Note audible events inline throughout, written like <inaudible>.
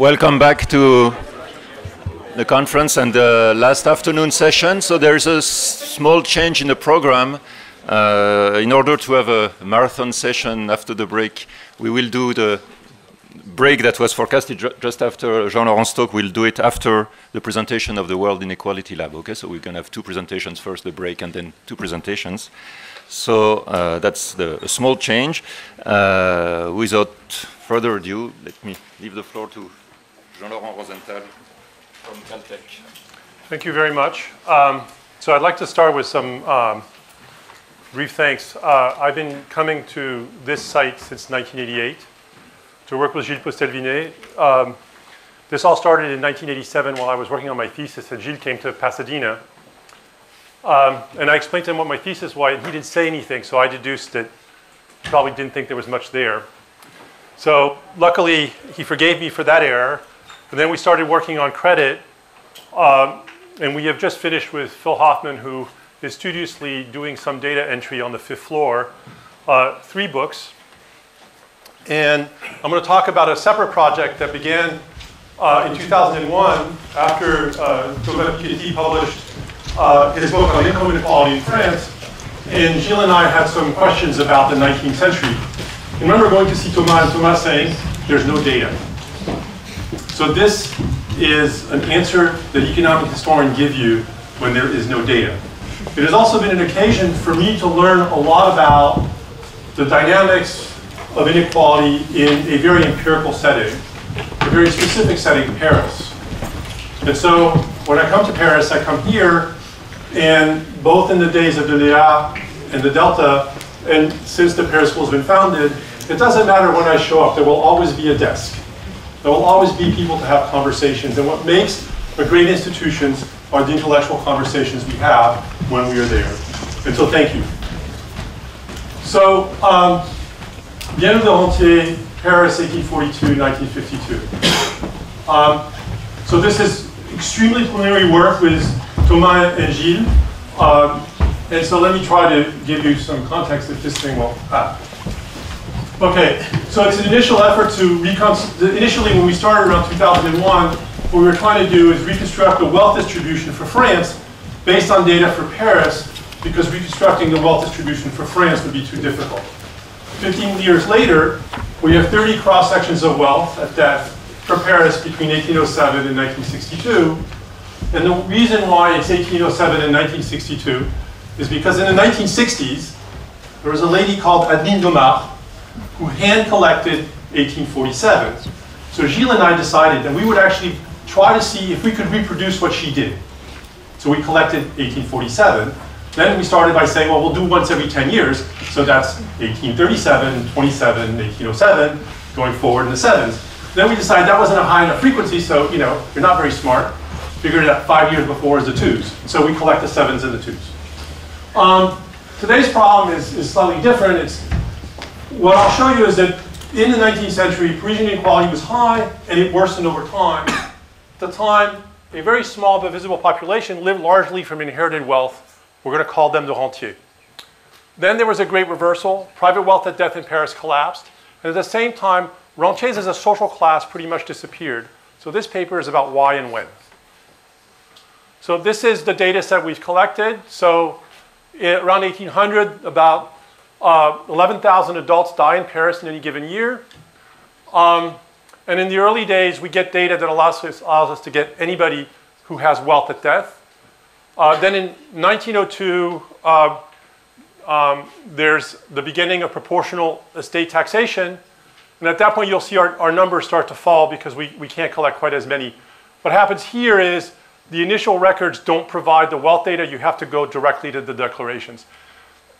Welcome back to the conference and the last afternoon session. So there's a small change in the program. Uh, in order to have a marathon session after the break, we will do the break that was forecasted ju just after Jean-Laurent's talk. We'll do it after the presentation of the World Inequality Lab. Okay, so we're going to have two presentations first, the break, and then two presentations. So uh, that's the small change. Uh, without further ado, let me leave the floor to Jean-Laurent Rosenthal from Caltech. Thank you very much. Um, so I'd like to start with some um, brief thanks. Uh, I've been coming to this site since 1988 to work with Gilles Postel-Vinay. Um, this all started in 1987 while I was working on my thesis, and Gilles came to Pasadena. Um, and I explained to him what my thesis was, and he didn't say anything, so I deduced that he probably didn't think there was much there. So luckily, he forgave me for that error. And then we started working on credit, um, and we have just finished with Phil Hoffman, who is studiously doing some data entry on the fifth floor, uh, three books. And I'm going to talk about a separate project that began uh, in 2001 after uh, Piketty published uh, his book on income inequality in France. And Gilles and I had some questions about the 19th century. Remember going to see Thomas Thomas saying, there's no data. So this is an answer that economic historians give you when there is no data. It has also been an occasion for me to learn a lot about the dynamics of inequality in a very empirical setting, a very specific setting, Paris. And so when I come to Paris, I come here, and both in the days of Deléa and the Delta, and since the Paris School has been founded, it doesn't matter when I show up, there will always be a desk. There will always be people to have conversations, and what makes the great institutions are the intellectual conversations we have when we are there. And so thank you. So, um, de Rentier, Paris, 1842-1952. Um, so this is extremely preliminary work with Thomas and Gilles. Um, and so let me try to give you some context if this thing will. Ah. Okay, so it's an initial effort to reconstruct. Initially, when we started around 2001, what we were trying to do is reconstruct the wealth distribution for France based on data for Paris, because reconstructing the wealth distribution for France would be too difficult. 15 years later, we have 30 cross sections of wealth at death for Paris between 1807 and 1962. And the reason why it's 1807 and 1962 is because in the 1960s, there was a lady called Adeline Daumard who hand collected 1847. So Gilles and I decided that we would actually try to see if we could reproduce what she did. So we collected 1847. Then we started by saying, well, we'll do once every 10 years. So that's 1837, 27, 1807, going forward in the sevens. Then we decided that wasn't a high enough frequency, so you know, you're not very smart. Figured it out five years before is the twos. So we collect the sevens and the twos. Um, today's problem is, is slightly different. It's, what I'll show you is that in the 19th century, Parisian inequality was high and it worsened over time. <coughs> At the time, a very small but visible population lived largely from inherited wealth we're going to call them the rentiers. Then there was a great reversal. Private wealth at death in Paris collapsed. And at the same time, rentiers as a social class pretty much disappeared. So this paper is about why and when. So this is the data set we've collected. So eh, around 1800, about uh, 11,000 adults die in Paris in any given year. Um, and in the early days, we get data that allows us, allows us to get anybody who has wealth at death. Uh, then in 1902, uh, um, there's the beginning of proportional estate taxation. And at that point, you'll see our, our numbers start to fall because we, we can't collect quite as many. What happens here is the initial records don't provide the wealth data. You have to go directly to the declarations.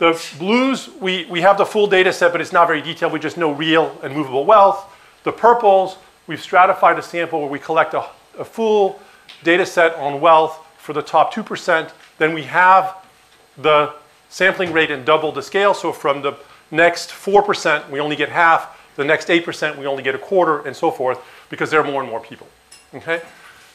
The blues, we, we have the full data set, but it's not very detailed. We just know real and movable wealth. The purples, we've stratified a sample where we collect a, a full data set on wealth for the top 2%, then we have the sampling rate and double the scale. So from the next 4%, we only get half. The next 8%, we only get a quarter, and so forth, because there are more and more people. Okay?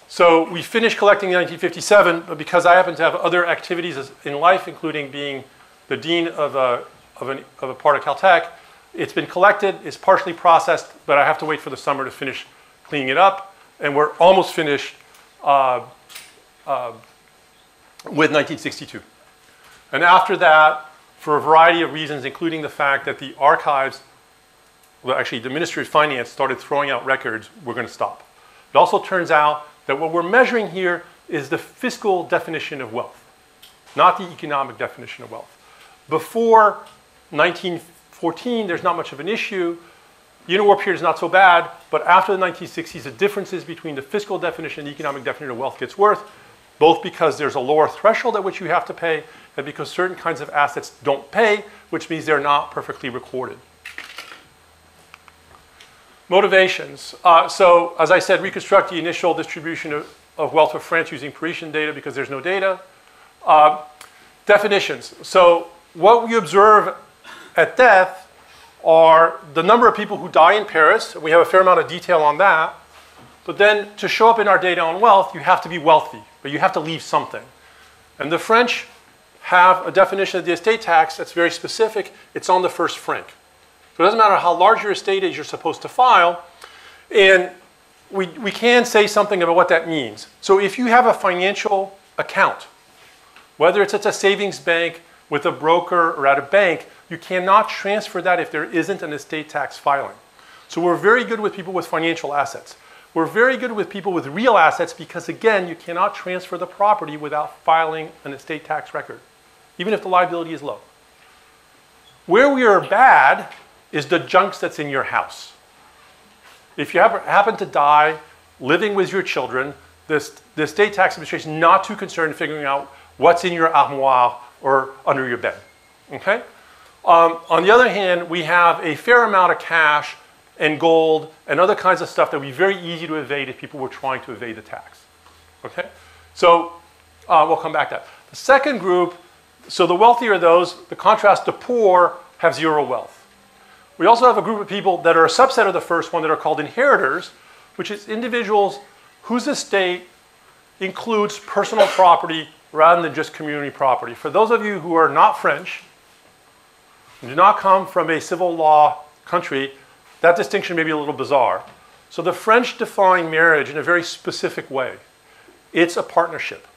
So we finished collecting in 1957, but because I happen to have other activities in life, including being the dean of a, of, an, of a part of Caltech, it's been collected, it's partially processed, but I have to wait for the summer to finish cleaning it up. and we're almost finished uh, uh, with 1962. And after that, for a variety of reasons, including the fact that the archives, well, actually, the Ministry of Finance started throwing out records, we're going to stop. It also turns out that what we're measuring here is the fiscal definition of wealth, not the economic definition of wealth. Before 1914, there's not much of an issue. The interwar period is not so bad, but after the 1960s, the differences between the fiscal definition and the economic definition of wealth gets worse, both because there's a lower threshold at which you have to pay, and because certain kinds of assets don't pay, which means they're not perfectly recorded. Motivations. Uh, so, as I said, reconstruct the initial distribution of, of wealth of France using Parisian data because there's no data. Uh, definitions. So, what we observe at death are the number of people who die in Paris. We have a fair amount of detail on that. But then to show up in our data on wealth, you have to be wealthy, but you have to leave something. And the French have a definition of the estate tax that's very specific. It's on the first franc. So it doesn't matter how large your estate is, you're supposed to file. And we, we can say something about what that means. So if you have a financial account, whether it's at a savings bank, with a broker, or at a bank, you cannot transfer that if there isn't an estate tax filing. So we're very good with people with financial assets. We're very good with people with real assets because, again, you cannot transfer the property without filing an estate tax record, even if the liability is low. Where we are bad is the junks that's in your house. If you happen to die living with your children, this, the state tax administration is not too concerned in figuring out what's in your armoire or under your bed. Okay? Um, on the other hand, we have a fair amount of cash and gold and other kinds of stuff that would be very easy to evade if people were trying to evade the tax. Okay? So uh, we'll come back to that. The second group, so the wealthier those, the contrast, the poor have zero wealth. We also have a group of people that are a subset of the first one that are called inheritors, which is individuals whose estate includes personal property rather than just community property. For those of you who are not French, and do not come from a civil law country, that distinction may be a little bizarre. So the French define marriage in a very specific way. It's a partnership.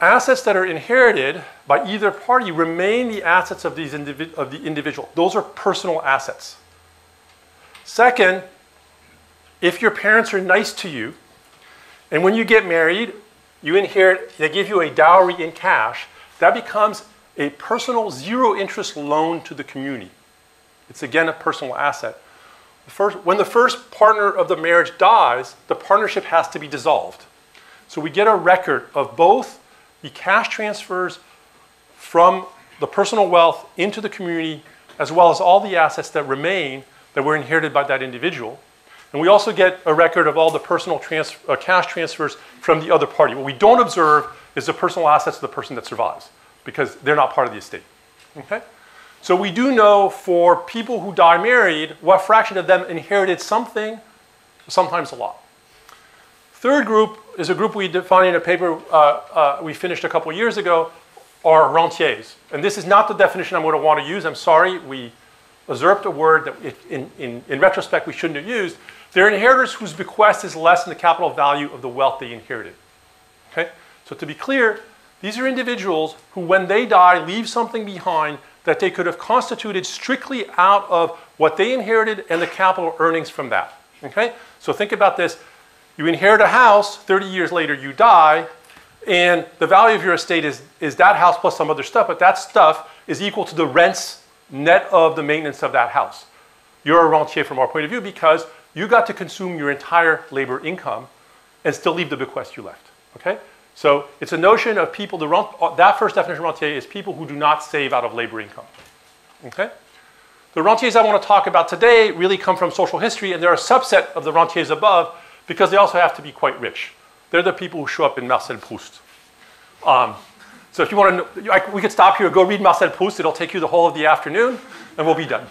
Assets that are inherited by either party remain the assets of, these of the individual. Those are personal assets. Second, if your parents are nice to you, and when you get married, you inherit, they give you a dowry in cash, that becomes a personal zero interest loan to the community. It's again a personal asset. First, when the first partner of the marriage dies, the partnership has to be dissolved. So we get a record of both the cash transfers from the personal wealth into the community, as well as all the assets that remain that were inherited by that individual. And we also get a record of all the personal trans- uh, cash transfers from the other party. What we don't observe is the personal assets of the person that survives, because they're not part of the estate. Okay? So we do know for people who die married, what fraction of them inherited something, sometimes a lot. Third group is a group we defined in a paper uh, uh, we finished a couple years ago, are rentiers. And this is not the definition I'm going to want to use. I'm sorry, we usurped a word that in, in, in retrospect we shouldn't have used. They're inheritors whose bequest is less than the capital value of the wealth they inherited. Okay? So to be clear, these are individuals who, when they die, leave something behind that they could have constituted strictly out of what they inherited and the capital earnings from that. Okay? So think about this. You inherit a house, 30 years later you die, and the value of your estate is, is that house plus some other stuff, but that stuff is equal to the rents net of the maintenance of that house. You're a rentier from our point of view because you got to consume your entire labor income and still leave the bequest you left. Okay? So it's a notion of people, the that first definition of rentier is people who do not save out of labor income. Okay? The rentiers I want to talk about today really come from social history, and they're a subset of the rentiers above because they also have to be quite rich. They're the people who show up in Marcel Proust. Um, so if you want to, know, I, we could stop here, go read Marcel Proust. It'll take you the whole of the afternoon, and we'll be done.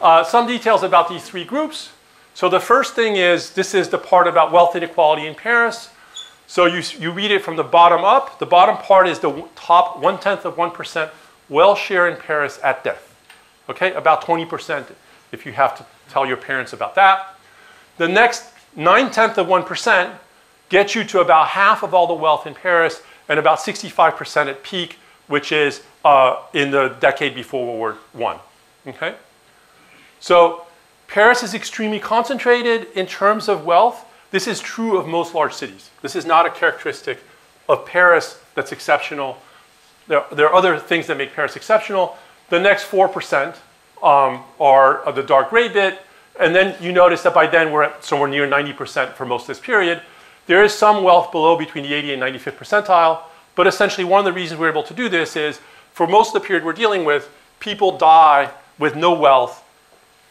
Uh, some details about these three groups. So the first thing is, this is the part about wealth inequality in Paris. So you, you read it from the bottom up. The bottom part is the top one-tenth of 1% wealth share in Paris at death. Okay, about 20% if you have to tell your parents about that. The next nine tenths of 1% gets you to about half of all the wealth in Paris and about 65% at peak, which is uh, in the decade before World War I. Okay? So Paris is extremely concentrated in terms of wealth. This is true of most large cities. This is not a characteristic of Paris that's exceptional. There, there are other things that make Paris exceptional. The next 4% um, are the dark gray bit. And then you notice that by then we're at somewhere near 90% for most of this period. There is some wealth below between the 80 and 95th percentile. But essentially, one of the reasons we're able to do this is for most of the period we're dealing with, people die with no wealth.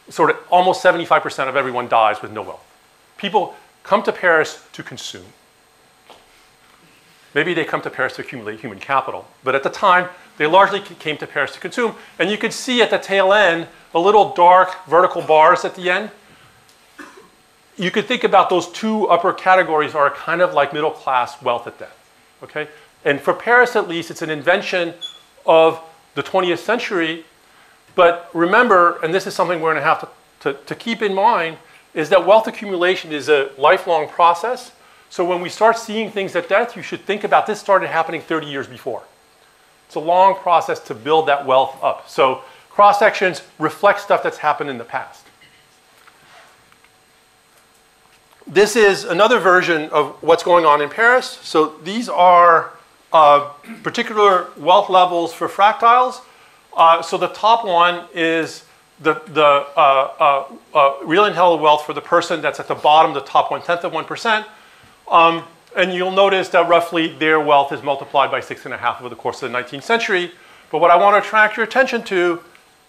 Sort of almost 75% of everyone dies with no wealth. People come to Paris to consume. Maybe they come to Paris to accumulate human capital. But at the time, they largely came to Paris to consume. And you could see at the tail end the little dark vertical bars at the end. You could think about those two upper categories are kind of like middle class wealth at death. Okay? And for Paris, at least, it's an invention of the 20th century. But remember, and this is something we're going to have to, to, to keep in mind, is that wealth accumulation is a lifelong process. So when we start seeing things at death, you should think about this started happening 30 years before. It's a long process to build that wealth up. So cross sections reflect stuff that's happened in the past. This is another version of what's going on in Paris. So these are uh, particular wealth levels for fractiles. Uh, so the top one is the, the uh, uh, uh real inherited wealth for the person that's at the bottom, the top one tenth of 1%. Um, and you'll notice that roughly their wealth is multiplied by six and a half over the course of the 19th century. But what I want to attract your attention to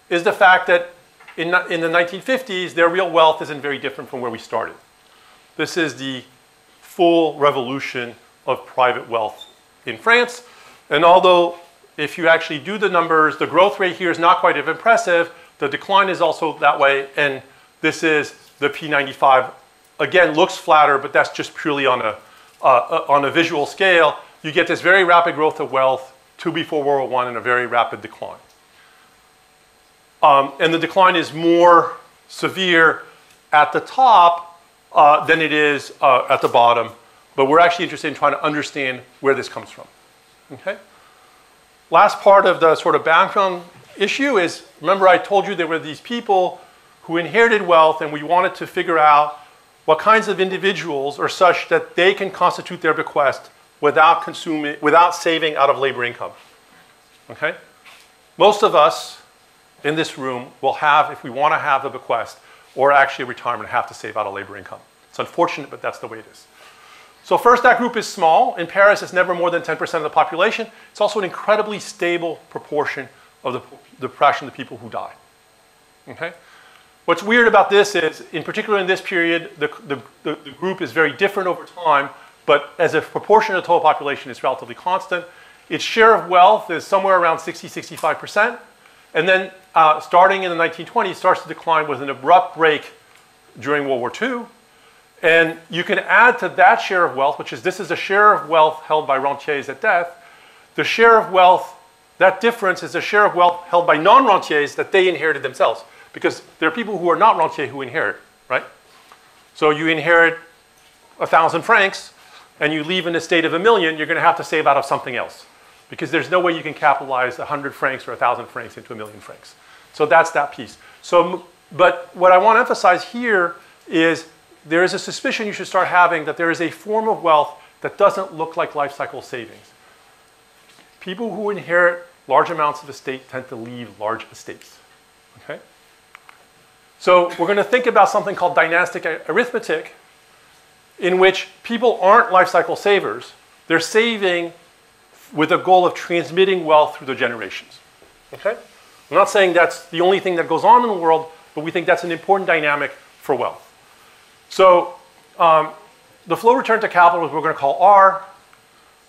is the fact that in, in the 1950s, their real wealth isn't very different from where we started. This is the full revolution of private wealth in France. And although if you actually do the numbers, the growth rate here is not quite as impressive, the decline is also that way. And this is the P95. Again, looks flatter, but that's just purely on a uh, on a visual scale, you get this very rapid growth of wealth, two before World War I, and a very rapid decline. Um, and the decline is more severe at the top uh, than it is uh, at the bottom. But we're actually interested in trying to understand where this comes from. Okay? Last part of the sort of background issue is remember, I told you there were these people who inherited wealth, and we wanted to figure out what kinds of individuals are such that they can constitute their bequest without consuming, without saving out of labor income. Okay? Most of us in this room will have, if we want to have a bequest or actually retirement, have to save out of labor income. It's unfortunate, but that's the way it is. So first, that group is small. In Paris, it's never more than 10% of the population. It's also an incredibly stable proportion of the, the fraction of the people who die. Okay? What's weird about this is, in particular in this period, the, the, the, group is very different over time, but as a proportion of the total population, it's relatively constant. Its share of wealth is somewhere around 60, 65%. And then uh, starting in the 1920s, starts to decline with an abrupt break during World War II. And you can add to that share of wealth, which is this is a share of wealth held by rentiers at death. The share of wealth, that difference is a share of wealth held by non-rentiers that they inherited themselves because there are people who are not rentier who inherit, right? So you inherit a thousand francs and you leave an estate of a million, you're going to have to save out of something else because there's no way you can capitalize a hundred francs or a thousand francs into a million francs. So that's that piece. So, but what I want to emphasize here is there is a suspicion you should start having that there is a form of wealth that doesn't look like life cycle savings. People who inherit large amounts of estate tend to leave large estates. Okay? So we're going to think about something called dynastic arithmetic, in which people aren't life cycle savers. They're saving with a goal of transmitting wealth through the generations. Okay? I'm not saying that's the only thing that goes on in the world, but we think that's an important dynamic for wealth. So um, the flow return to capital is what we're going to call R.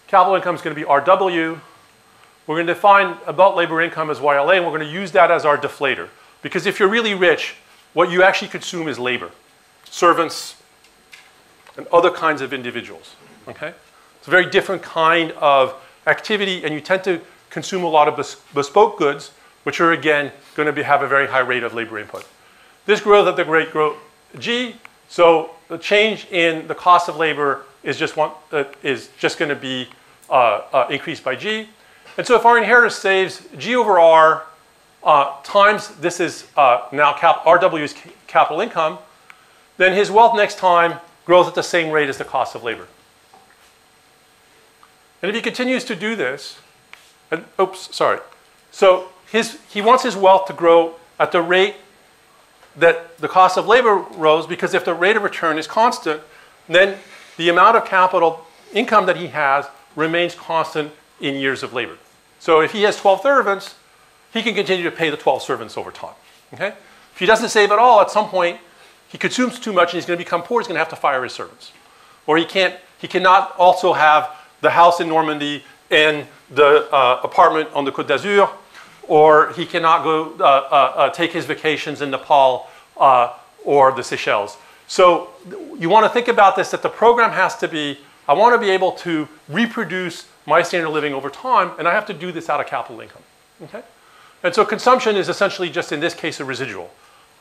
Capital income is going to be RW. We're going to define about labor income as YLA, and we're going to use that as our deflator. Because if you're really rich, what you actually consume is labor, servants, and other kinds of individuals. Okay? It's a very different kind of activity, and you tend to consume a lot of bes bespoke goods, which are again going to be, have a very high rate of labor input. This growth at the rate growth G So the change in the cost of labor is just, one, uh, is just going to be uh, uh, increased by G. And so if our inheritor saves G over R uh, times, this is uh, now cap, RW is capital income, then his wealth next time grows at the same rate as the cost of labor. And if he continues to do this, and, oops, sorry. So his, he wants his wealth to grow at the rate that the cost of labor rose because if the rate of return is constant, then the amount of capital income that he has remains constant in years of labor. So if he has 12 servants, he can continue to pay the 12 servants over time. Okay? If he doesn't save at all, at some point, he consumes too much and he's going to become poor, he's going to have to fire his servants. Or he, can't, he cannot also have the house in Normandy and the uh, apartment on the Côte d'Azur, or he cannot go uh, uh, uh take his vacations in Nepal uh, or the Seychelles. So you want to think about this that the program has to be, I want to be able to reproduce my standard of living over time, and I have to do this out of capital income. Okay? And so consumption is essentially just in this case a residual.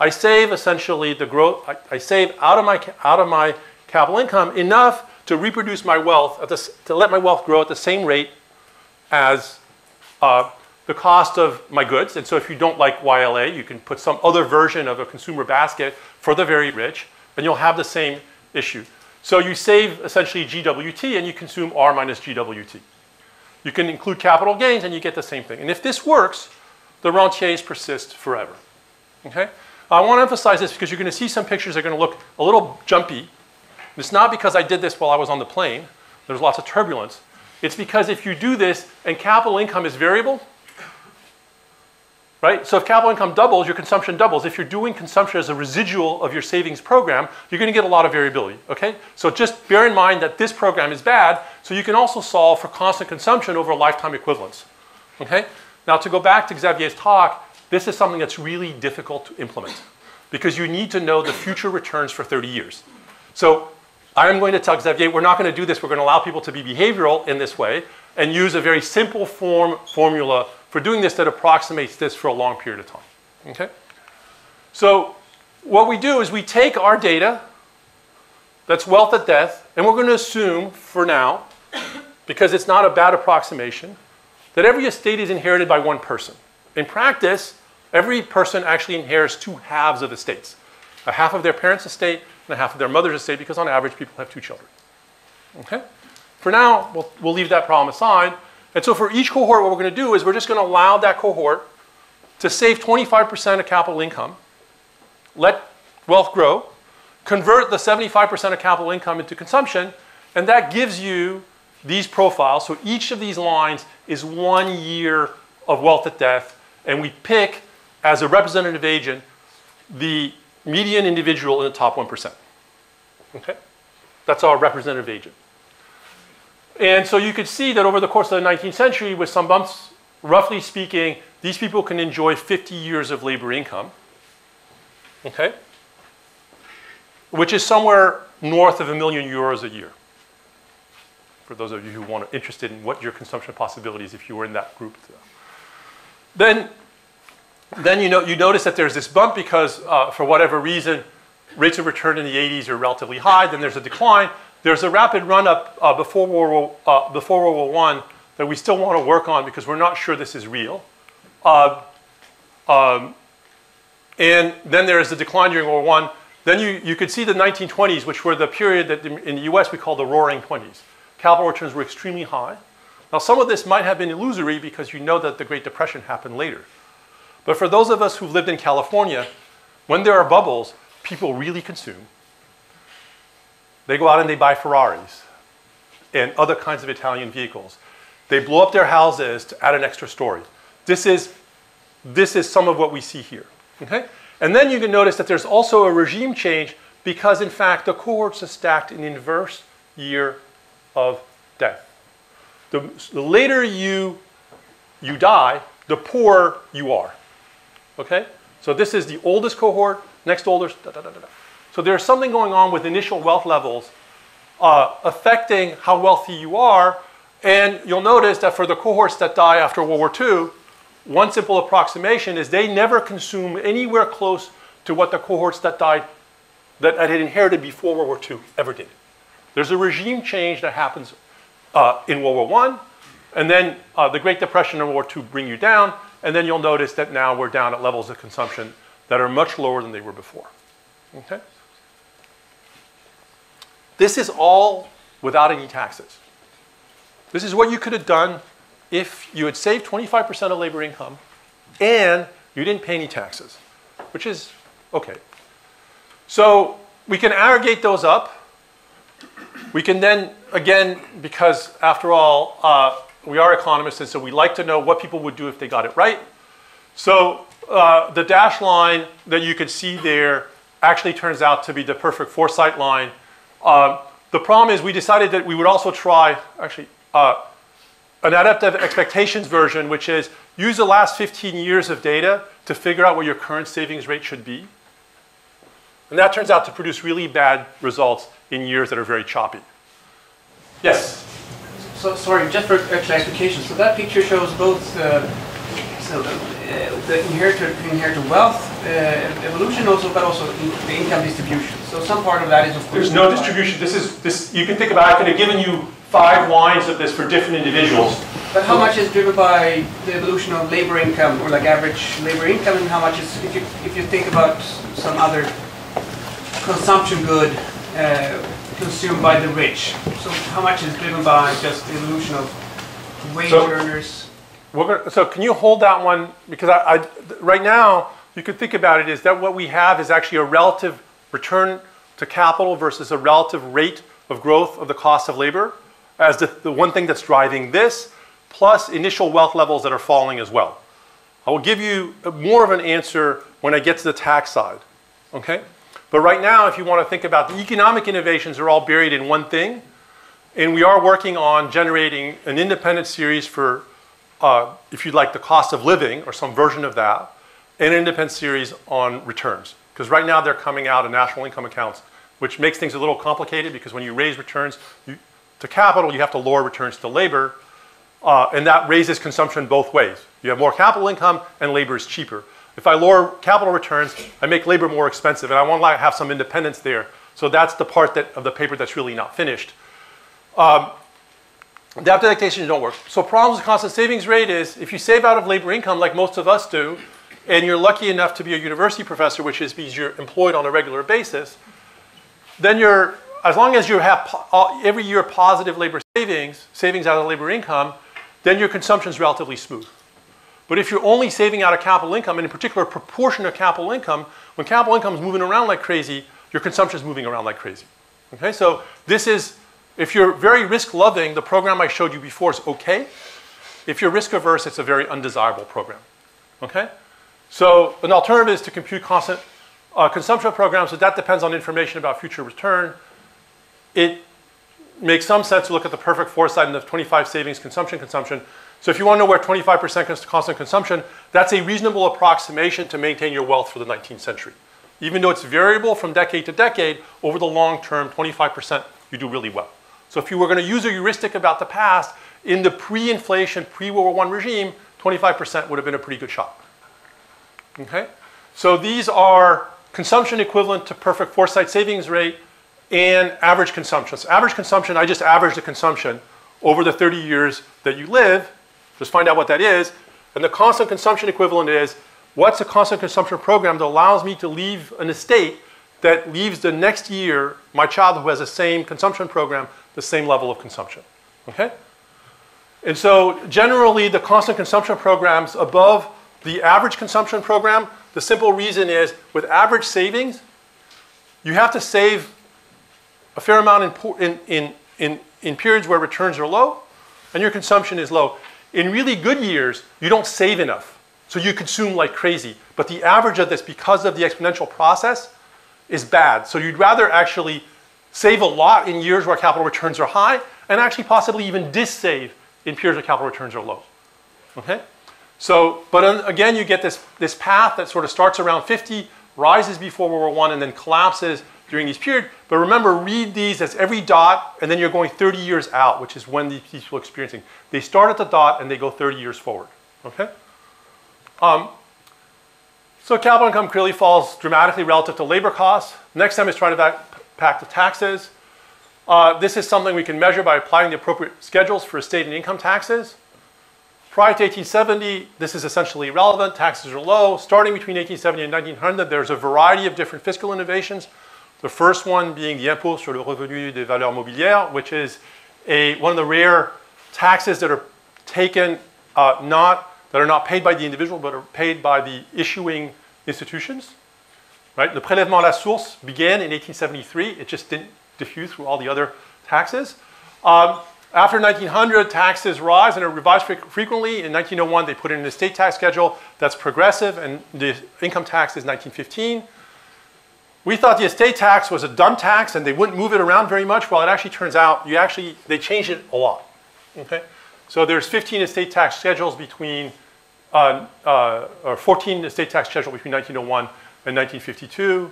I save essentially the growth, I, I save out of, my, out of my capital income enough to reproduce my wealth, at the, to let my wealth grow at the same rate as uh, the cost of my goods. And so if you don't like YLA, you can put some other version of a consumer basket for the very rich, and you'll have the same issue. So you save essentially GWT and you consume R minus GWT. You can include capital gains and you get the same thing. And if this works, the rentiers persist forever. Okay? I want to emphasize this because you're going to see some pictures that are going to look a little jumpy. It's not because I did this while I was on the plane. There's lots of turbulence. It's because if you do this and capital income is variable, right? So if capital income doubles, your consumption doubles. If you're doing consumption as a residual of your savings program, you're going to get a lot of variability, okay? So just bear in mind that this program is bad, so you can also solve for constant consumption over lifetime equivalence, okay? Now to go back to Xavier's talk, this is something that's really difficult to implement because you need to know the future returns for 30 years. So I'm going to tell Xavier, we're not going to do this. We're going to allow people to be behavioral in this way and use a very simple form formula for doing this that approximates this for a long period of time. Okay? So what we do is we take our data that's wealth at death, and we're going to assume for now, because it's not a bad approximation, that every estate is inherited by one person. In practice, every person actually inherits two halves of estates a half of their parents' estate and a half of their mother's estate, because on average, people have two children. Okay? For now, we'll, we'll leave that problem aside and so for each cohort, what we're going to do is we're just going to allow that cohort to save 25% of capital income, let wealth grow, convert the 75% of capital income into consumption, and that gives you these profiles. So each of these lines is one year of wealth at death, and we pick as a representative agent the median individual in the top 1%. Okay? That's our representative agent. And so you could see that over the course of the 19th century, with some bumps, roughly speaking, these people can enjoy 50 years of labor income, okay? Which is somewhere north of a million euros a year. For those of you who want to interested in what your consumption possibilities if you were in that group. Then, then you, know, you notice that there's this bump because uh, for whatever reason, rates of return in the 80s are relatively high, then there's a decline. There's a rapid run-up uh, before, World War, uh, before World War I that we still want to work on because we're not sure this is real. Uh, um, and then there is the decline during World War I. Then you, you could see the 1920s, which were the period that in the US we call the roaring 20s. Capital returns were extremely high. Now, some of this might have been illusory because you know that the Great Depression happened later. But for those of us who've lived in California, when there are bubbles, people really consume. They go out and they buy Ferraris and other kinds of Italian vehicles. They blow up their houses to add an extra story. This is, this is some of what we see here. Okay? And then you can notice that there's also a regime change because, in fact, the cohorts are stacked in inverse year of death. The, the later you, you die, the poorer you are. Okay? So this is the oldest cohort, next oldest, da, da, da, so there's something going on with initial wealth levels uh, affecting how wealthy you are. And you'll notice that for the cohorts that die after World War II, one simple approximation is they never consume anywhere close to what the cohorts that died that I had inherited before World War II ever did. There's a regime change that happens uh, in World War I, and then uh, the Great Depression and World War II bring you down, and then you'll notice that now we're down at levels of consumption that are much lower than they were before. Okay? This is all without any taxes. This is what you could have done if you had saved 25% of labor income and you didn't pay any taxes, which is okay. So we can aggregate those up. We can then, again, because after all, uh, we are economists, and so we like to know what people would do if they got it right. So uh, the dash line that you can see there actually turns out to be the perfect foresight line. Uh, the problem is we decided that we would also try, actually, uh, an adaptive expectations version, which is use the last 15 years of data to figure out what your current savings rate should be. And that turns out to produce really bad results in years that are very choppy. Yes? So, sorry, just for clarification. So that picture shows both uh, so the, uh, the inherited, inherited wealth uh, evolution also, but also in the income distribution. So some part of that is of course. There's no distribution. This is this. You can think about. I could have given you five lines of this for different individuals. But how much is driven by the evolution of labor income, or like average labor income, and how much is if you if you think about some other consumption good uh, consumed by the rich? So how much is driven by just the evolution of wage so, earners? Gonna, so can you hold that one because I, I right now you could think about it is that what we have is actually a relative return to capital versus a relative rate of growth of the cost of labor as the, the one thing that's driving this, plus initial wealth levels that are falling as well. I will give you more of an answer when I get to the tax side, okay? But right now, if you want to think about the economic innovations are all buried in one thing, and we are working on generating an independent series for, uh, if you'd like, the cost of living or some version of that, an independent series on returns. Because right now they're coming out in national income accounts, which makes things a little complicated because when you raise returns, you, to capital, you have to lower returns to labor, uh, and that raises consumption both ways. You have more capital income, and labor is cheaper. If I lower capital returns, I make labor more expensive, and I want to have some independence there. So that's the part that, of the paper that's really not finished. Um, adaptive adaptation don't work. So problems with constant savings rate is if you save out of labor income like most of us do, and you're lucky enough to be a university professor, which is because you're employed on a regular basis, then you're as long as you have uh, every year positive labor savings, savings out of labor income, then your consumption is relatively smooth. But if you're only saving out of capital income, and in particular proportion of capital income, when capital income is moving around like crazy, your consumption is moving around like crazy. Okay, so this is, if you're very risk loving, the program I showed you before is okay. If you're risk averse, it's a very undesirable program. Okay? So an alternative is to compute constant uh, consumption programs, but that depends on information about future return it makes some sense to look at the perfect foresight and the 25 savings consumption consumption. So if you want to know where 25% constant consumption, that's a reasonable approximation to maintain your wealth for the 19th century. Even though it's variable from decade to decade, over the long term, 25% you do really well. So if you were going to use a heuristic about the past, in the pre-inflation, pre-World War I regime, 25% would have been a pretty good shot. Okay? So these are consumption equivalent to perfect foresight savings rate and average consumption. So average consumption, I just average the consumption over the 30 years that you live. Just find out what that is. And the constant consumption equivalent is what's a constant consumption program that allows me to leave an estate that leaves the next year my child who has the same consumption program the same level of consumption. Okay? And so generally the constant consumption programs above the average consumption program, the simple reason is with average savings, you have to save a fair amount in, in, in, in periods where returns are low and your consumption is low. In really good years, you don't save enough. So you consume like crazy. But the average of this, because of the exponential process, is bad. So you'd rather actually save a lot in years where capital returns are high and actually possibly even dissave in periods where capital returns are low. Okay? So, but again, you get this, this path that sort of starts around 50, rises before World War I, and then collapses during these periods. But remember, read these as every dot, and then you're going 30 years out, which is when these people are experiencing. They start at the dot and they go 30 years forward. Okay? Um, So capital income clearly falls dramatically relative to labor costs. Next time is trying to back the taxes. Uh, this is something we can measure by applying the appropriate schedules for estate and income taxes. Prior to 1870, this is essentially irrelevant. Taxes are low. Starting between 1870 and 1900, there's a variety of different fiscal innovations. The first one being the impôt sur le revenu des valeurs mobilières, which is a, one of the rare taxes that are taken uh, not, that are not paid by the individual, but are paid by the issuing institutions. Right? The prélèvement à la source began in 1873. It just didn't diffuse through all the other taxes. Um, after 1900, taxes rise and are revised frequently. In 1901, they put in an estate tax schedule that's progressive, and the income tax is 1915. We thought the estate tax was a dumb tax and they wouldn't move it around very much. Well, it actually turns out you actually, they changed it a lot. Okay? So there's 15 estate tax schedules between, uh, uh, or 14 estate tax schedules between 1901 and 1952.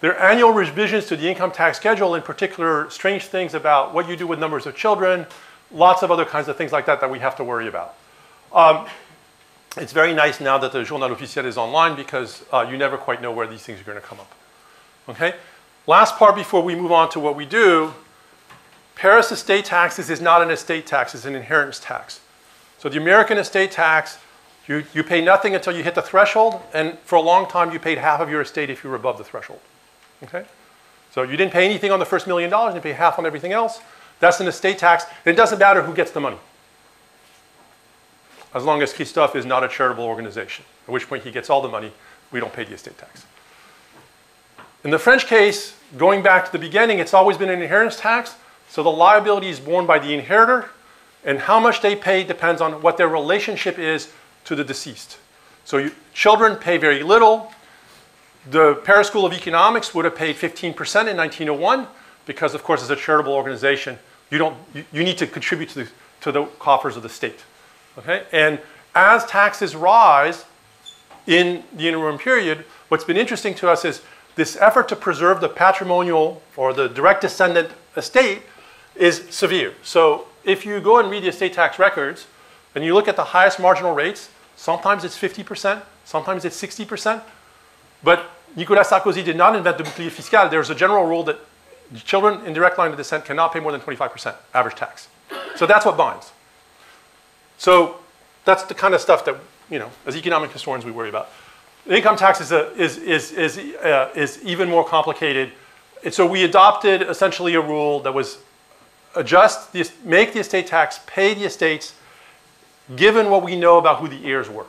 There are annual revisions to the income tax schedule, in particular, strange things about what you do with numbers of children, lots of other kinds of things like that that we have to worry about. Um, it's very nice now that the Journal Officiel is online because uh, you never quite know where these things are going to come up. Okay? Last part before we move on to what we do, Paris estate taxes is not an estate tax, it's an inheritance tax. So the American estate tax, you, you pay nothing until you hit the threshold, and for a long time you paid half of your estate if you were above the threshold. Okay? So you didn't pay anything on the first million dollars, you pay half on everything else. That's an estate tax, it doesn't matter who gets the money. As long as Christophe is not a charitable organization, at which point he gets all the money, we don't pay the estate tax. In the French case, going back to the beginning, it's always been an inheritance tax. So the liability is borne by the inheritor, and how much they pay depends on what their relationship is to the deceased. So you, children pay very little. The Paris School of Economics would have paid 15% in 1901 because, of course, as a charitable organization, you, don't, you, you need to contribute to the, to the coffers of the state. Okay? And as taxes rise in the interim period, what's been interesting to us is this effort to preserve the patrimonial or the direct descendant estate is severe. So if you go and read the estate tax records and you look at the highest marginal rates, sometimes it's 50%, sometimes it's 60%. But Nicolas Sarkozy did not invent the bouclier fiscal. There's a general rule that children in direct line of descent cannot pay more than 25% average tax. So that's what binds. So that's the kind of stuff that, you know, as economic historians we worry about. Income tax is, a, is, is, is, uh, is even more complicated. And so we adopted essentially a rule that was adjust, the, make the estate tax, pay the estates, given what we know about who the heirs were.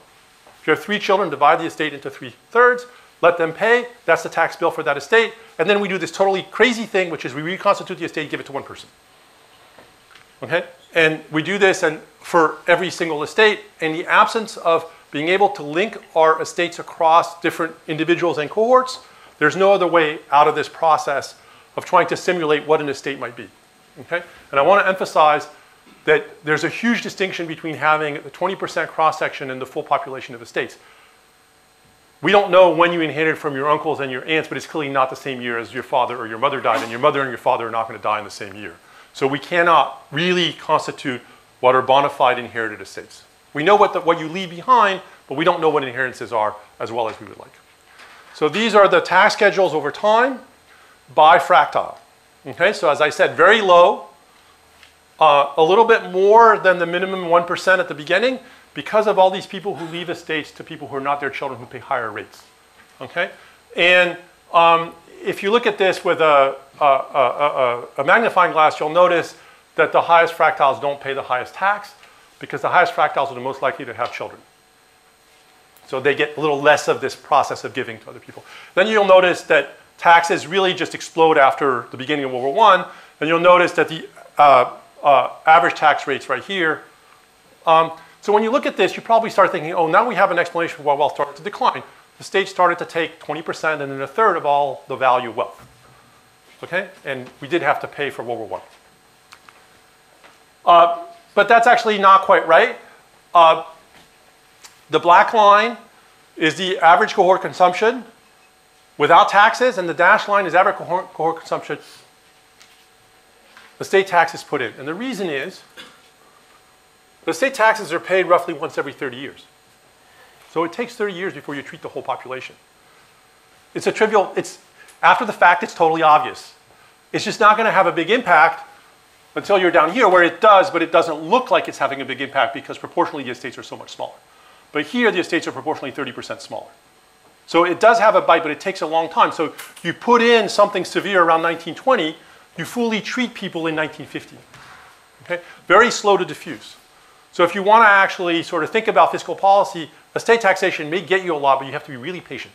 If you have three children, divide the estate into three thirds, let them pay, that's the tax bill for that estate, and then we do this totally crazy thing, which is we reconstitute the estate give it to one person. Okay? And we do this and for every single estate, in the absence of being able to link our estates across different individuals and cohorts, there's no other way out of this process of trying to simulate what an estate might be. Okay? And I want to emphasize that there's a huge distinction between having a 20% cross section and the full population of the estates. We don't know when you inherited from your uncles and your aunts, but it's clearly not the same year as your father or your mother died, and your mother and your father are not going to die in the same year. So we cannot really constitute what are bona fide inherited estates. We know what, the, what you leave behind, but we don't know what inheritances are as well as we would like. So these are the tax schedules over time by fractile. Okay, so as I said, very low, uh, a little bit more than the minimum 1% at the beginning because of all these people who leave estates to people who are not their children who pay higher rates. Okay, and um, if you look at this with a, a, a, a magnifying glass, you'll notice that the highest fractiles don't pay the highest tax because the highest fractiles are the most likely to have children. So they get a little less of this process of giving to other people. Then you'll notice that taxes really just explode after the beginning of World War I, and you'll notice that the uh, uh, average tax rates right here. Um, so when you look at this, you probably start thinking, oh, now we have an explanation for why wealth started to decline. The state started to take 20% and then a third of all the value of wealth. Okay? And we did have to pay for World War I. Uh, but that's actually not quite right. Uh, the black line is the average cohort consumption without taxes, and the dashed line is average cohort, cohort consumption. The state tax is put in. And the reason is the state taxes are paid roughly once every 30 years. So it takes 30 years before you treat the whole population. It's a trivial, it's, after the fact, it's totally obvious. It's just not going to have a big impact until you're down here where it does, but it doesn't look like it's having a big impact because proportionally the estates are so much smaller. But here the estates are proportionally 30% smaller. So it does have a bite, but it takes a long time. So you put in something severe around 1920, you fully treat people in 1950. Okay? Very slow to diffuse. So if you want to actually sort of think about fiscal policy, estate taxation may get you a lot, but you have to be really patient.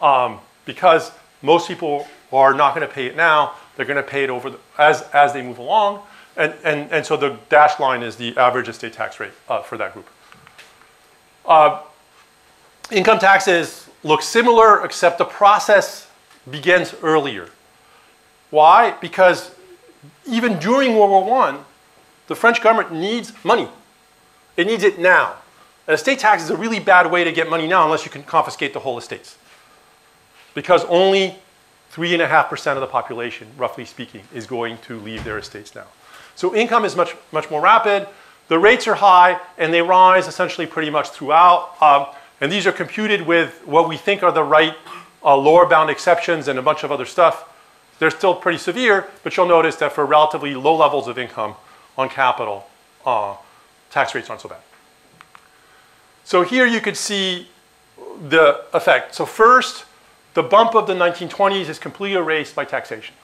Um, because most people are not going to pay it now. They're going to pay it over the, as, as they move along. And, and, and so the dashed line is the average estate tax rate uh, for that group. Uh, income taxes look similar, except the process begins earlier. Why? Because even during World War I, the French government needs money. It needs it now. An estate tax is a really bad way to get money now unless you can confiscate the whole estates. Because only 3.5% of the population, roughly speaking, is going to leave their estates now. So income is much, much more rapid. The rates are high, and they rise essentially pretty much throughout. Um, and these are computed with what we think are the right uh, lower bound exceptions and a bunch of other stuff. They're still pretty severe, but you'll notice that for relatively low levels of income on capital, uh, tax rates aren't so bad. So here you could see the effect. So first, the bump of the 1920s is completely erased by taxation.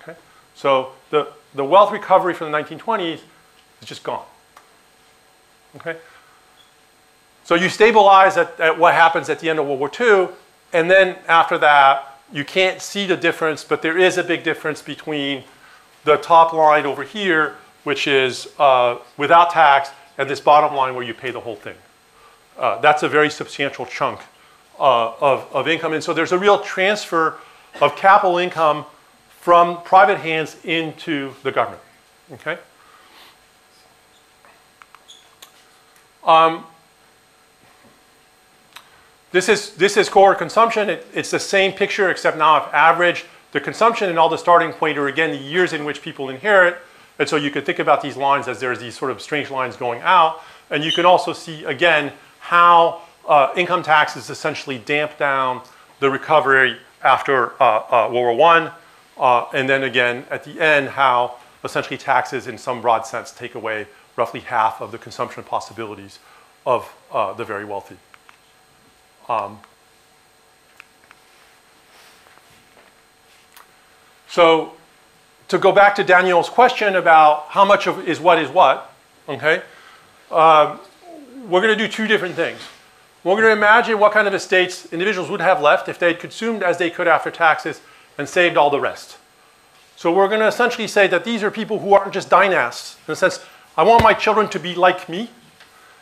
Okay? So the, the wealth recovery from the 1920s is just gone. Okay? So you stabilize at, at what happens at the end of World War II, and then after that, you can't see the difference, but there is a big difference between the top line over here, which is uh, without tax, and this bottom line where you pay the whole thing. Uh, that's a very substantial chunk uh, of, of income. And so there's a real transfer of capital income from private hands into the government. Okay? Um, this is, this is core consumption. It, it's the same picture, except now I've averaged the consumption and all the starting point are again the years in which people inherit. And so you could think about these lines as there's these sort of strange lines going out. And you can also see, again, how uh, income taxes essentially damp down the recovery after uh, uh, World War I. Uh, and then again, at the end, how essentially taxes in some broad sense take away roughly half of the consumption possibilities of uh, the very wealthy. Um, so to go back to Daniel's question about how much of is what is what, okay, uh, we're going to do two different things. We're going to imagine what kind of estates individuals would have left if they had consumed as they could after taxes and saved all the rest. So we're going to essentially say that these are people who aren't just dynasts. In the sense, I want my children to be like me.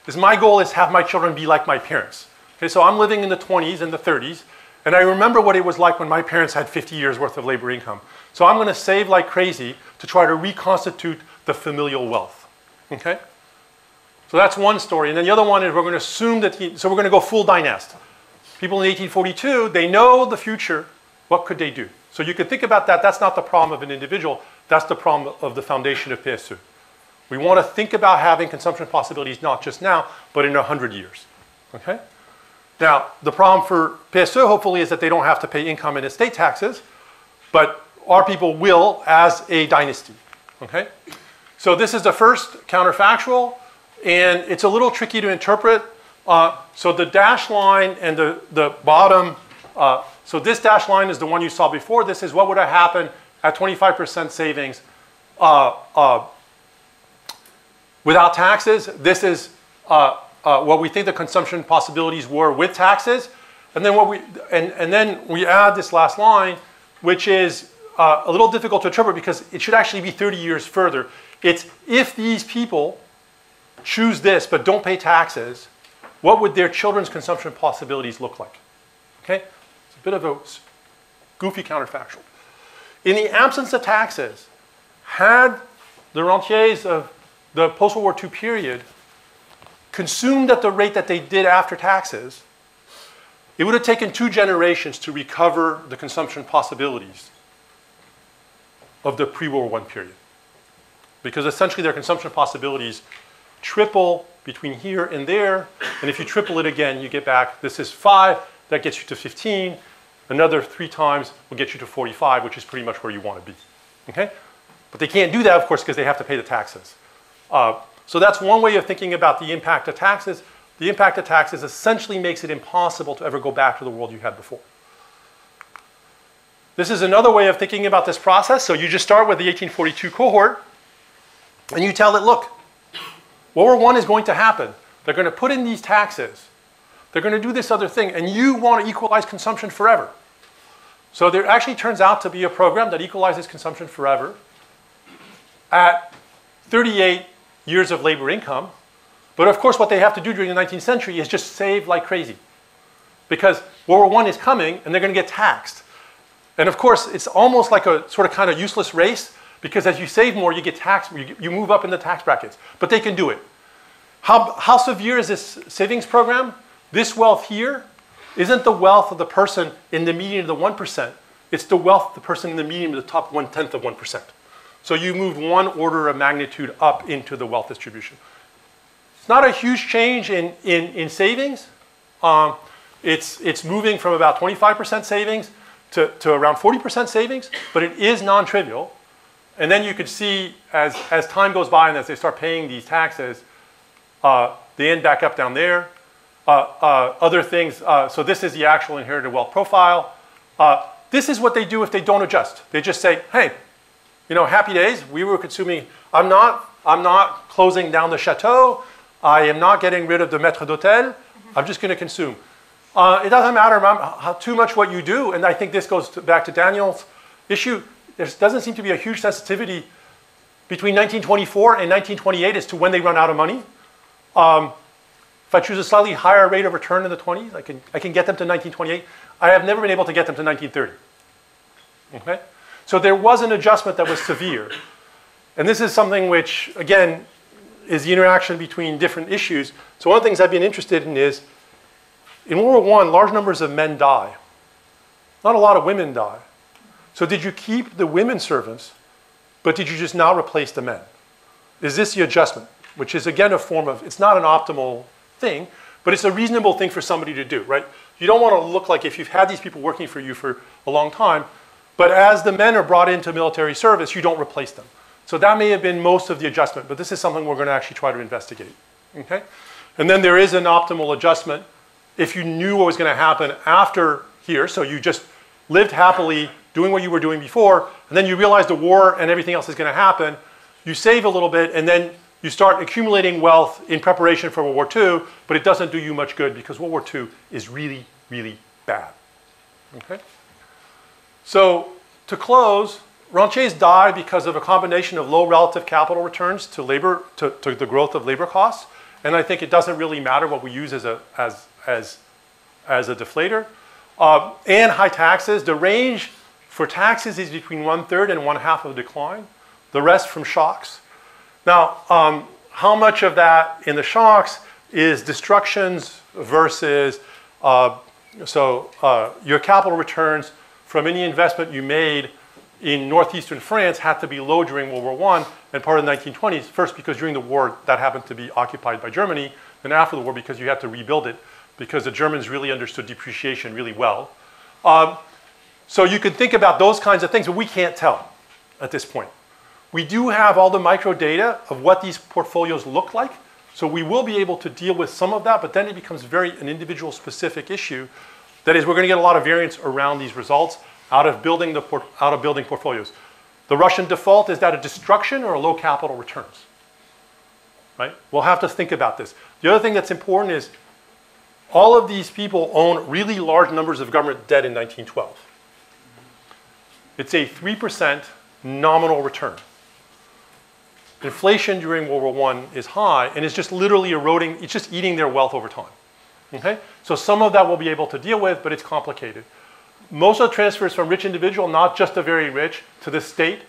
Because my goal is have my children be like my parents. Okay, so I'm living in the 20s and the 30s, and I remember what it was like when my parents had 50 years worth of labor income. So I'm going to save like crazy to try to reconstitute the familial wealth. Okay? So that's one story. And then the other one is we're going to assume that, he, so we're going to go full dynast. People in 1842, they know the future. What could they do? So you can think about that. That's not the problem of an individual. That's the problem of the foundation of PSE. We want to think about having consumption possibilities not just now, but in 100 years. Okay? Now, the problem for PSE, hopefully, is that they don't have to pay income and estate taxes, but our people will as a dynasty. Okay? So this is the first counterfactual, and it's a little tricky to interpret. Uh, so the dash line and the, the bottom, uh, so this dash line is the one you saw before. This is what would have happened at 25% savings uh, uh Without taxes, this is uh, uh, what we think the consumption possibilities were with taxes. And then, what we, and, and then we add this last line, which is uh, a little difficult to interpret because it should actually be 30 years further. It's if these people choose this but don't pay taxes, what would their children's consumption possibilities look like? Okay? It's a bit of a goofy counterfactual. In the absence of taxes, had the rentiers of the post-World War II period consumed at the rate that they did after taxes, it would have taken two generations to recover the consumption possibilities of the pre-World War I period. Because essentially their consumption possibilities triple between here and there. And if you triple it again, you get back, this is 5, that gets you to 15. Another three times will get you to 45, which is pretty much where you want to be. Okay? But they can't do that, of course, because they have to pay the taxes. Uh, so that's one way of thinking about the impact of taxes. The impact of taxes essentially makes it impossible to ever go back to the world you had before. This is another way of thinking about this process. So you just start with the 1842 cohort, and you tell it, look, World War I is going to happen. They're going to put in these taxes. They're going to do this other thing, and you want to equalize consumption forever. So there actually turns out to be a program that equalizes consumption forever at 38 years of labor income. But of course, what they have to do during the 19th century is just save like crazy. Because World War I is coming, and they're going to get taxed. And of course, it's almost like a sort of kind of useless race because as you save more, you get taxed, you, move up in the tax brackets. But they can do it. How, how severe is this savings program? This wealth here isn't the wealth of the person in the median of the 1%. It's the wealth of the person in the median of the top one tenth of 1%. So you moved one order of magnitude up into the wealth distribution. It's not a huge change in, in, in savings. Um, it's, it's moving from about 25% savings to, to around 40% savings, but it is non-trivial. And then you could see as, as time goes by and as they start paying these taxes, uh, they end back up down there. Uh, uh, other things, uh, so this is the actual inherited wealth profile. Uh, this is what they do if they don't adjust. They just say, hey, you know, happy days, we were consuming, I'm not, I'm not closing down the chateau. I am not getting rid of the maître d'hôtel. I'm just going to consume. Uh, it doesn't matter how, too much what you do, and I think this goes to, back to Daniel's issue. There doesn't seem to be a huge sensitivity between 1924 and 1928 as to when they run out of money. Um, if I choose a slightly higher rate of return in the 20s, I can, I can get them to 1928. I have never been able to get them to 1930. Okay? So there was an adjustment that was severe. And this is something which, again, is the interaction between different issues. So one of the things I've been interested in is, in World War I, large numbers of men die. Not a lot of women die. So did you keep the women servants, but did you just not replace the men? Is this the adjustment? Which is again a form of, it's not an optimal thing, but it's a reasonable thing for somebody to do, right? You don't want to look like if you've had these people working for you for a long time, but as the men are brought into military service, you don't replace them. So that may have been most of the adjustment, but this is something we're going to actually try to investigate. Okay? And then there is an optimal adjustment if you knew what was going to happen after here, so you just lived happily doing what you were doing before, and then you realize the war and everything else is going to happen, you save a little bit, and then you start accumulating wealth in preparation for World War II, but it doesn't do you much good because World War II is really, really bad. Okay? So to close, rentiers die because of a combination of low relative capital returns to labor, to, to the growth of labor costs, and I think it doesn't really matter what we use as a, as, as, as a deflator. Uh, and high taxes, the range for taxes is between one third and one half of the decline. The rest from shocks. Now, um, how much of that in the shocks is destructions versus uh, so uh, your capital returns from any investment you made in northeastern France had to be low during World War I and part of the 1920s. First, because during the war that happened to be occupied by Germany, and after the war because you had to rebuild it because the Germans really understood depreciation really well. Um, so you can think about those kinds of things, but we can't tell at this point. We do have all the micro data of what these portfolios look like, so we will be able to deal with some of that, but then it becomes very an individual specific issue. That is, we're going to get a lot of variance around these results out of building, the out of building portfolios. The Russian default, is that a destruction or a low capital returns? Right? We'll have to think about this. The other thing that's important is all of these people own really large numbers of government debt in 1912. It's a 3% nominal return. Inflation during World War I is high and it's just literally eroding, it's just eating their wealth over time. Okay? So some of that we'll be able to deal with, but it's complicated. Most of the transfers from rich individual, not just the very rich, to the state,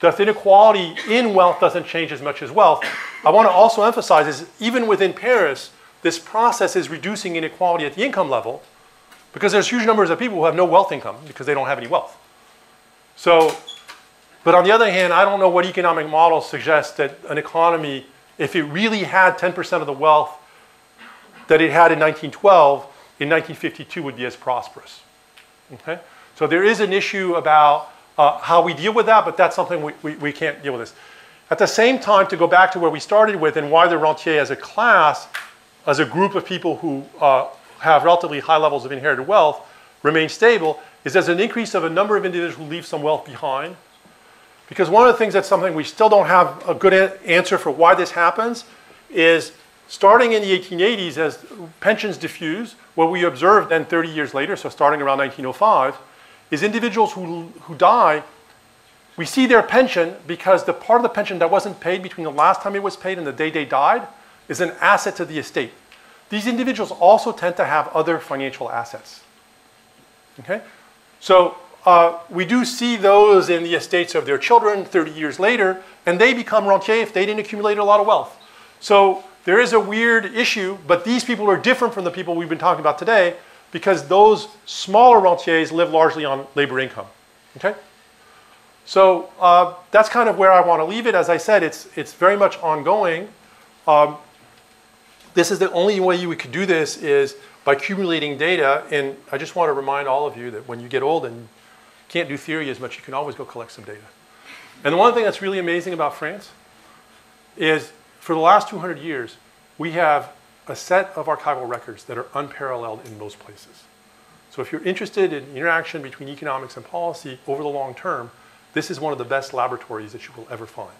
the inequality in wealth doesn't change as much as wealth. I want to also emphasize is even within Paris, this process is reducing inequality at the income level because there's huge numbers of people who have no wealth income because they don't have any wealth. So, but on the other hand, I don't know what economic models suggest that an economy if it really had 10% of the wealth that it had in 1912, in 1952 would be as prosperous. Okay? So there is an issue about uh, how we deal with that, but that's something we, we, we can't deal with this. At the same time, to go back to where we started with and why the rentier as a class, as a group of people who uh, have relatively high levels of inherited wealth, remain stable, is there's an increase of a number of individuals who leave some wealth behind. Because one of the things that's something we still don't have a good answer for why this happens is starting in the 1880s as pensions diffuse, what we observed then 30 years later, so starting around 1905, is individuals who, who die, we see their pension because the part of the pension that wasn't paid between the last time it was paid and the day they died is an asset to the estate. These individuals also tend to have other financial assets. Okay? So uh, we do see those in the estates of their children 30 years later, and they become rentiers if they didn't accumulate a lot of wealth. So there is a weird issue, but these people are different from the people we've been talking about today because those smaller rentiers live largely on labor income. Okay? So uh, that's kind of where I want to leave it. As I said, it's, it's very much ongoing. Um, this is the only way we could do this is by accumulating data. And I just want to remind all of you that when you get old and can't do theory as much, you can always go collect some data. And the one thing that's really amazing about France is for the last 200 years, we have a set of archival records that are unparalleled in most places. So if you're interested in interaction between economics and policy over the long term, this is one of the best laboratories that you will ever find.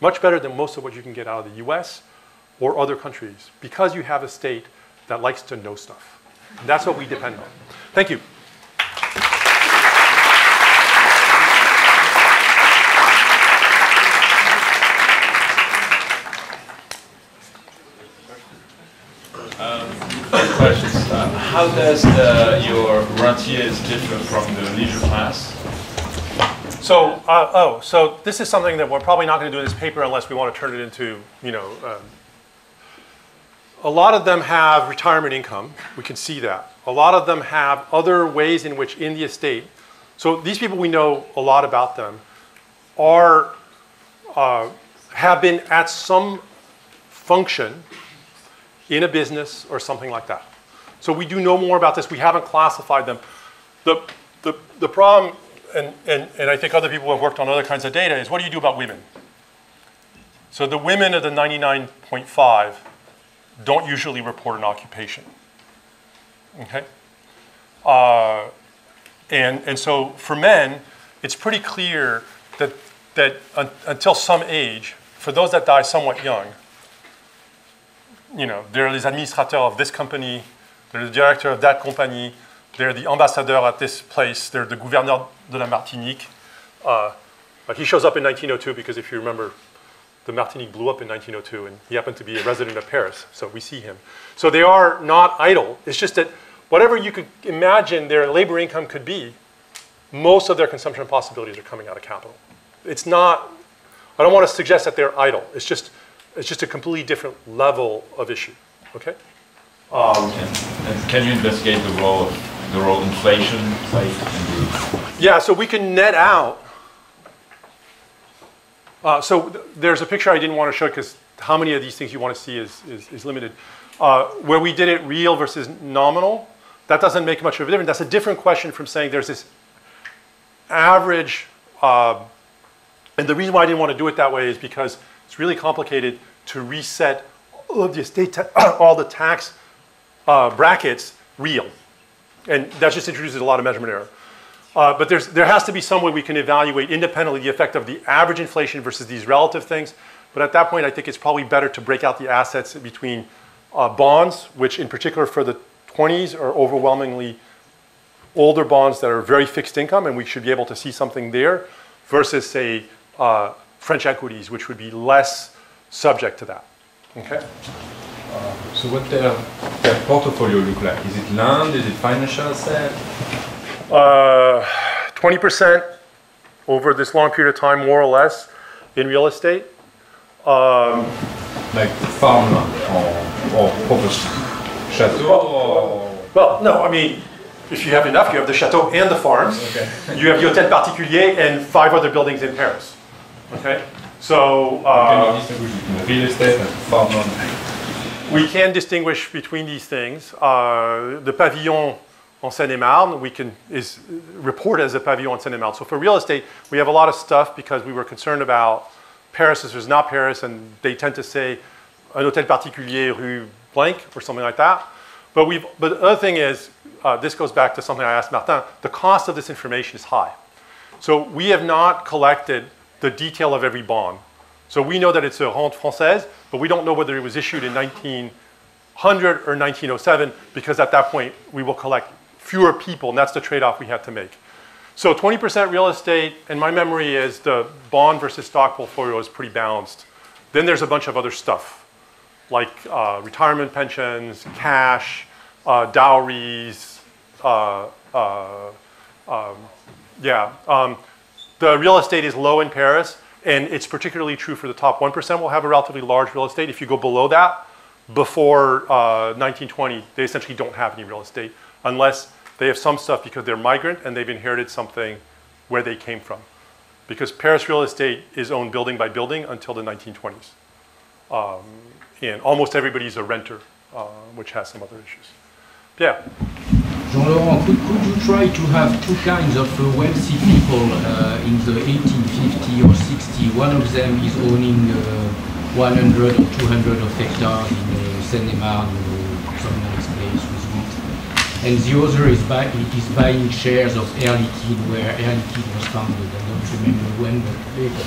Much better than most of what you can get out of the US or other countries because you have a state that likes to know stuff. And that's what we depend on. Thank you. questions. Uh, how does the, your rentiers differ from the leisure class? So, uh, oh, so this is something that we're probably not going to do in this paper unless we want to turn it into, you know, um, a lot of them have retirement income. We can see that. A lot of them have other ways in which in the estate. So these people we know a lot about them are uh, have been at some function in a business or something like that. So we do know more about this. We haven't classified them. The, the, the problem, and, and, and I think other people have worked on other kinds of data, is what do you do about women? So the women of the 99.5 don't usually report an occupation. Okay? Uh, and, and so for men, it's pretty clear that, that un, until some age, for those that die somewhat young, you know, they're the administrator of this company, they're the director of that company, they're the ambassador at this place, they're the gouverneur de la Martinique. Uh, he shows up in 1902 because if you remember, the Martinique blew up in 1902 and he happened to be a resident of Paris, so we see him. So they are not idle. It's just that whatever you could imagine their labor income could be, most of their consumption possibilities are coming out of capital. It's not, I don't want to suggest that they're idle. It's just it's just a completely different level of issue. Okay. Um, and, and can you investigate the role of the role inflation plays? Yeah, so we can net out. Uh, so th there's a picture I didn't want to show because how many of these things you want to see is, is, is limited. Uh, where we did it real versus nominal, that doesn't make much of a difference. That's a different question from saying there's this average. Uh, and the reason why I didn't want to do it that way is because it's really complicated to reset all of the estate, <coughs> all the tax uh, brackets real. And that just introduces a lot of measurement error. Uh, but there's, there has to be some way we can evaluate independently the effect of the average inflation versus these relative things. But at that point, I think it's probably better to break out the assets between uh, bonds, which in particular for the 20s are overwhelmingly older bonds that are very fixed income, and we should be able to see something there, versus say uh, French equities, which would be less subject to that. Okay. So what their, their portfolio look like? Is it land? Is it financial asset? Uh, 20% over this long period of time, more or less, in real estate. Um, like farmland or, or property? Chateau or... Well, no, I mean, if you have enough, you have the chateau and the farms. Okay. you have the Hôtel Particulier and five other buildings in Paris. Okay? So uh, real estate and farmland? We can distinguish between these things. Uh, the pavillon en Seine-et-Marne we can, is reported as a pavillon en Seine-et-Marne. So for real estate, we have a lot of stuff because we were concerned about Paris versus not Paris, and they tend to say un hôtel particulier rue blank or something like that. But, we've, but the other thing is, uh, this goes back to something I asked Martin, the cost of this information is high. So we have not collected the detail of every bond. So we know that it's a rente française, but we don't know whether it was issued in 1900 or 1907 because at that point we will collect fewer people, and that's the trade-off we had to make. So 20% real estate, and my memory is the bond versus stock portfolio is pretty balanced. Then there's a bunch of other stuff, like uh, retirement pensions, cash, uh, dowries, uh, uh, um, yeah. Um, the real estate is low in Paris, and it's particularly true for the top 1% will have a relatively large real estate. If you go below that, before uh, 1920, they essentially don't have any real estate unless they have some stuff because they're migrant and they've inherited something where they came from. Because Paris real estate is owned building by building until the 1920s. Um, and almost everybody's a renter, uh, which has some other issues. Yeah. Jean-Laurent, could, could you try to have two kinds of uh, wealthy people uh, in the 1850 or 60? One of them is owning uh, 100 or 200 of hectares in uh, Seine-et-Marne, you some nice place with wheat. And the other is, buy, is buying shares of Air Liquide, where Air Liquide was founded. I don't remember when, but later.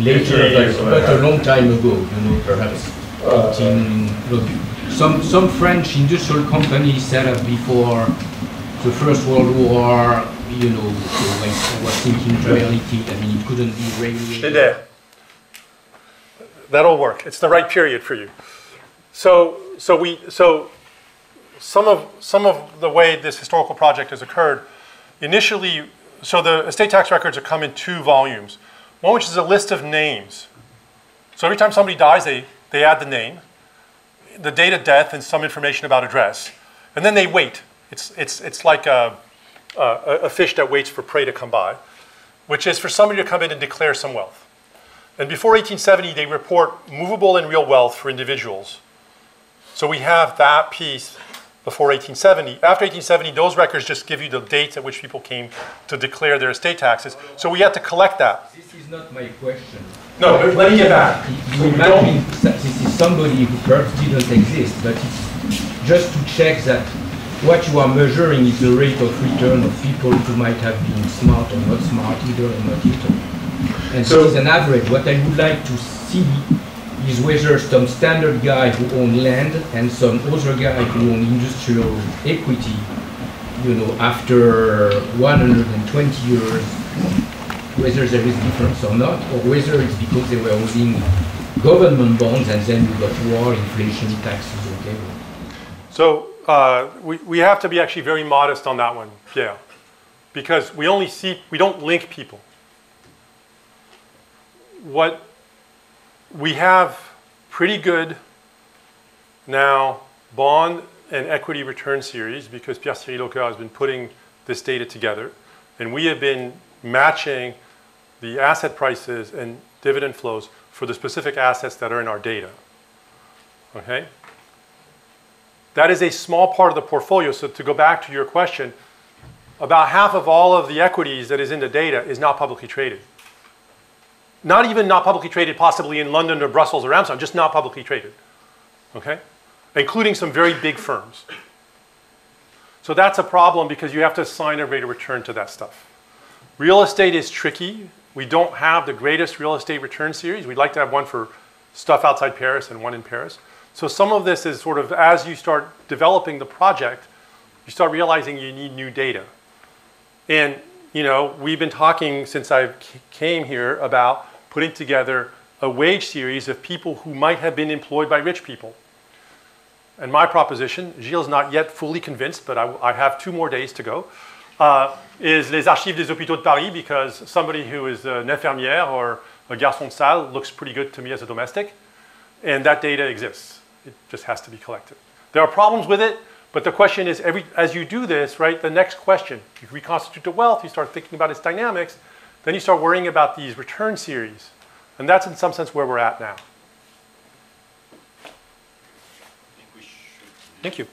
Later, but, but a long time ago, you know, perhaps 18, look, some, some French industrial companies set up before the First World War, you know, I was thinking reality, I mean, it couldn't be really. Schneider. That'll work. It's the right period for you. So, so we, so some of some of the way this historical project has occurred, initially, so the estate tax records are come in two volumes. One which is a list of names. So every time somebody dies, they, they add the name, the date of death, and some information about address. And then they wait. It's, it's, it's like a, a, a fish that waits for prey to come by, which is for somebody to come in and declare some wealth. And before 1870, they report movable and real wealth for individuals. So we have that piece before 1870. After 1870, those records just give you the dates at which people came to declare their estate taxes. So we had to collect that. This is not my question. No, but let me get back. You imagine this is somebody who perhaps didn't exist, but it's just to check that what you are measuring is the rate of return of people who might have been smart or not smart, either or not either. And So- this is an average. What I would like to see is whether some standard guy who own land and some other guy who own industrial equity, you know, after 120 years, whether there is difference or not, or whether it's because they were owning government bonds and then you got war, inflation, taxes, whatever. So uh, we, we have to be actually very modest on that one, yeah. Because we only see, we don't link people. What we have pretty good now bond and equity return series because Pierre-Cyrille has been putting this data together. And we have been matching the asset prices and dividend flows for the specific assets that are in our data. Okay? That is a small part of the portfolio. So to go back to your question, about half of all of the equities that is in the data is not publicly traded. Not even not publicly traded, possibly in London or Brussels or Amsterdam, just not publicly traded. Okay? Including some very big firms. So that's a problem because you have to assign a rate of return to that stuff. Real estate is tricky. We don't have the greatest real estate return series. We'd like to have one for stuff outside Paris and one in Paris. So some of this is sort of as you start developing the project, you start realizing you need new data. And you know, we've been talking since I came here about putting together a wage series of people who might have been employed by rich people. And my proposition, Gilles is not yet fully convinced, but I, I have two more days to go, uh, is les archives des hôpitaux de Paris because somebody who is an infirmière or a garçon de salle looks pretty good to me as a domestic. And that data exists. It just has to be collected. There are problems with it, but the question is, every, as you do this, right, the next question, you reconstitute the wealth, you start thinking about its dynamics, then you start worrying about these return series. And that's in some sense where we're at now. Thank you.